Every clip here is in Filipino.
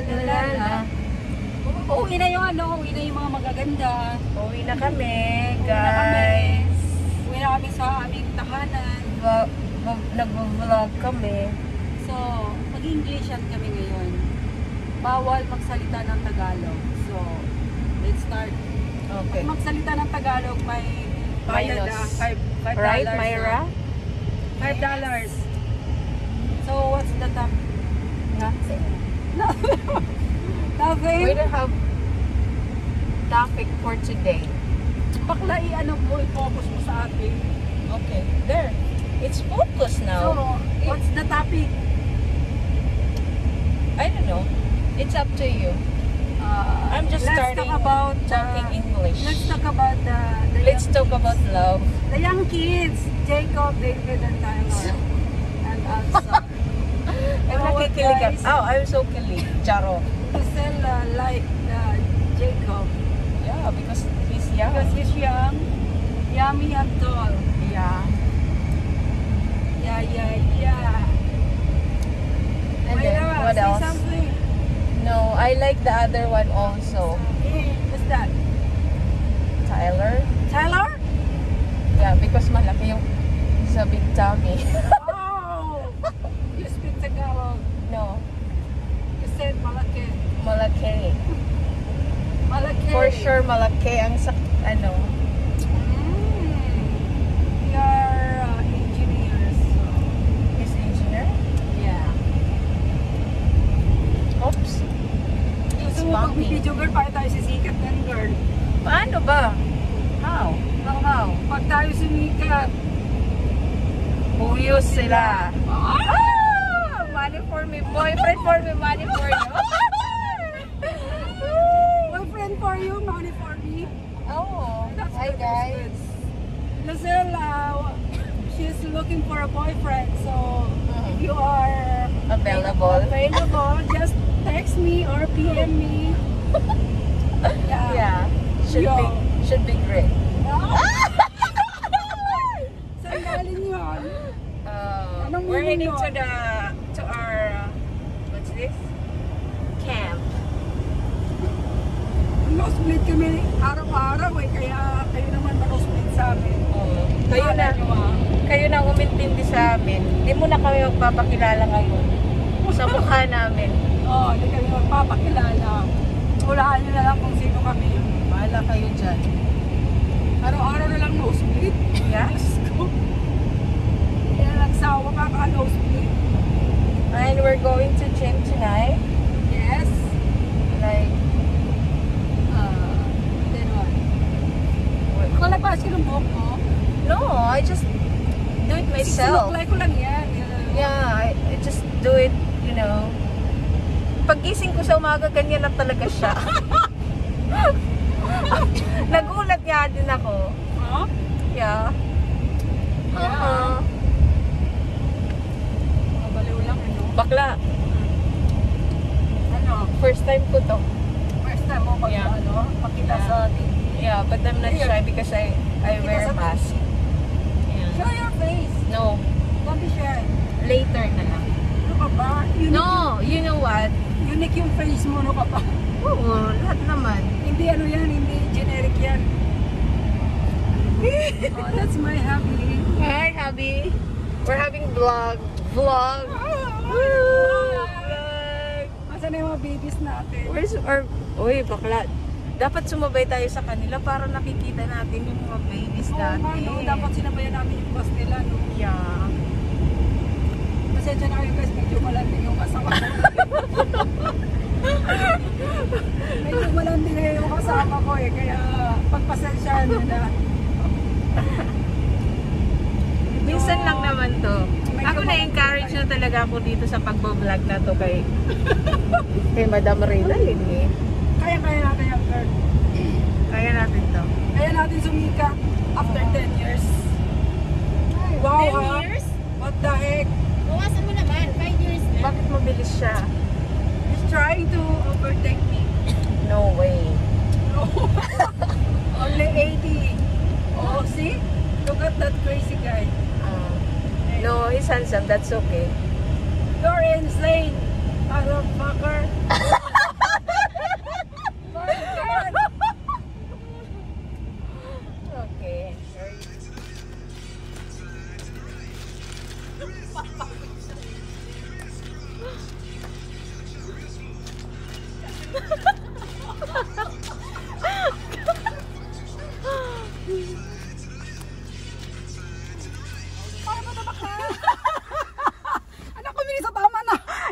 la la la. Uuwi na yung ano, uuwi na yung mga magaganda. Uwi na kami, Uwi na kami. guys. Uwi na kami sa aming tahanan. Ba- ba- Nag-vlog kami. So, mag-Englishan kami ngayon. Bawal magsalita ng Tagalog. So, let's start. Okay. Magsalita ng Tagalog, may bayad Minus. na. Five, five Right, dollars, Myra? Five dollars. So, what's the top? Nothing. Nothing. We don't have topic for today. Bakla, i-ano mo, i-focus mo sa atin. Okay. There. It's focused So, now. what's the topic? I don't know. It's up to you. Uh, I'm just starting talk about talking uh, English. Let's talk about the, the Let's talk about love. the young kids, Jacob, David, and Tyler, and also I'm Our nakikilig guys. Oh, I'm so kilig. Charo. Giselle uh, like uh, Jacob Yeah, because he's young. because he's young, yummy and tall. yeah. Yeah, yeah, yeah. And then, Myra, what say else? something. No, I like the other one also. Hey, what's that? Tyler. Tyler? Yeah, because malaki yung he's a big tummy. Tagalog. no, You said malaki. malaki. Malaki. For sure, malaki ang sa, ano, Mm. Are uh, engineers. So, engineer. yeah. Oops. Mo pag video girl, para tayo sisikat ng girl. Paano ba? How? How, how? Pag tayo sumikat, Uyos sila. ah! Money for me. Boyfriend for me. Money for you. boyfriend for you, money for me. oh. That's Hi, good, guys. Lizelle, uh, she's looking for a boyfriend. So, if you are Available. available, just text me or PM me. Yeah. Yeah. Should Yo. be, should be great. Saan galing yun? Uh, Anong we're heading to the araw-araw eh, kaya kayo naman manosebleed sa amin. Oh, kayo na ah. kayo na umintindi sa amin. Hindi mo na kami magpapakilala ngayon sa mukha namin. Oo, hindi kami magpapakilala. Hulaan nyo na lang kung sino kami. Bahala kayo dyan. Araw-araw na lang nosebleed. Yes. Kaya nagsawa ka ka nosebleed. And we're going to gym tonight. Yes. Like Uh, then what? Ng buhok mo, no, I just do it myself. sinuklay ko lang yan. Yeah, I, I just do it, you know. Pagising ko sa umaga, ganyan na talaga siya. Nagulat nga din ako. Huh? Yeah. Yeah. Uh-uh. Mabaliw lang, ano? Bakla, Ano? first time ko to. First time mo pag Yeah. ano, pakita Yeah. sa atin. Yeah, but I'm not shy because I I wear sa mask. Yeah. Show your face. No, Don't be shy. later na lang. Ano ka ba? Unique, No, you know what? unique yung face mo, ano ka ba? Oo, lahat naman. hindi ano yan, hindi generic yan. oh, that's my hobby. Hi, hubby. We're having vlog. Vlog. Vlog. Masa na yung mga babies natin? Where's our... Uy, bakla. Dapat sumabay tayo sa kanila para nakikita natin yung mga babies Oo nga, natin. no? Dapat sinabayan namin yung bus nila, no? Yeah. Pasensya na kayo guys, medyo malandi yung kasama ko. medyo malandi na yung kasama ko eh, kaya pagpasensyahan nyo na. Minsan lang naman to. Ako na-encourage na talaga ako dito sa pagbablog na to kay kay Madam Rina eh. Kaya-kaya natin yung girl. Kaya natin to. Kaya natin sumika after 10 years. Wow, 10 ha? years? What the heck? Bawasan mo naman, 5 years na. Bakit mabilis siya? He's trying to overtake me. No way. No. Only 80. Oh, see? Look at that crazy guy. Uh, no, he's handsome. That's okay. You're insane,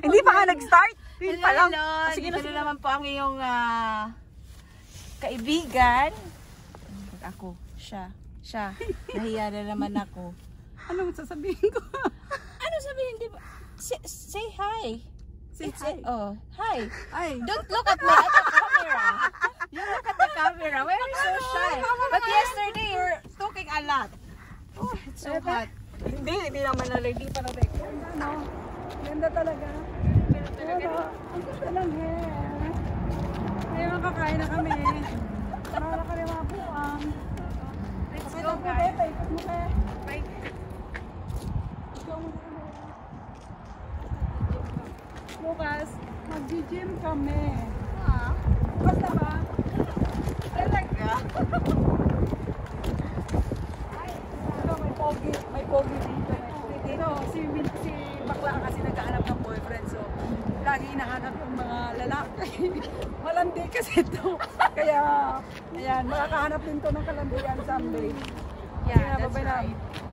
Hindi pa ka nag-start? Pin pa lang. Ah, sige na, sige po ang iyong uh, kaibigan. Ako, siya, siya. Nahiya na naman ako. Anong sasabihin ko? Ano sabihin, di ba? Say, say hi. Say It's- hi. Oh, hi. Ay, Don't look at me at the camera. You look at the camera. Why are you so shy? But yesterday, you were talking a lot. Oh, it's so hot. Hindi, hindi naman na ready pa na record. ano? Ganda talaga. Pero, ang ganda lang eh. Kaya makakain na kami. Para na kami mga buwang. Let's go, mo, guys. Bukas, mag-gym kami. Ah, Basta ba? talaga? Ano, may pogi, may pogi dito, may pogi dito. Si, si Bakla kasi naghahanap ng boyfriend, so lagi hinahanap yung mga lalaki. Malandi kasi ito. Kaya, ayan, makakahanap din to ng kalandian someday. Yeah, Kaya, that's na. right.